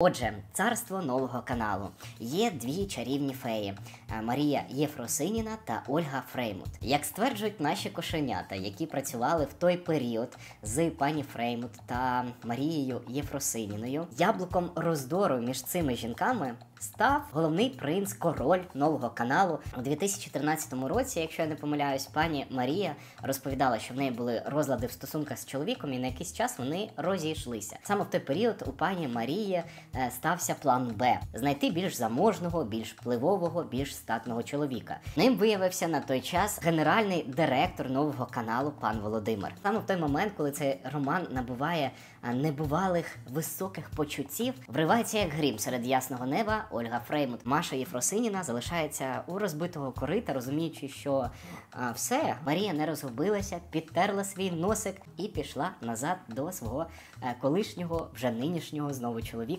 Отже, царство нового каналу є дві чарівні феї е, Марія Єфросиніна та Ольга Фреймут. Як стверджують наші кошенята, які працювали в той період з пані Фреймут та Марією Єфросиніною, яблуком роздору між цими жінками став головний принц, король нового каналу у 2014 році. Якщо я не помиляюсь, пані Марія розповідала, що в неї були розлади в стосунках з чоловіком, і на якийсь час вони розійшлися. Саме в той період у пані Марії е, стався план Б знайти більш заможного, більш впливового, більш статного чоловіка. Ним виявився на той час генеральний директор нового каналу пан Володимир. Саме в той момент, коли цей роман набуває е, небувалих високих почуттів, вривається як грім серед ясного неба. Ольга Фреймут, Маша Єфросиніна залишається у розбитого корита, розуміючи, що а, все, Марія не розгубилася, підтерла свій носик і пішла назад до свого е, колишнього, вже нинішнього знову чоловіка.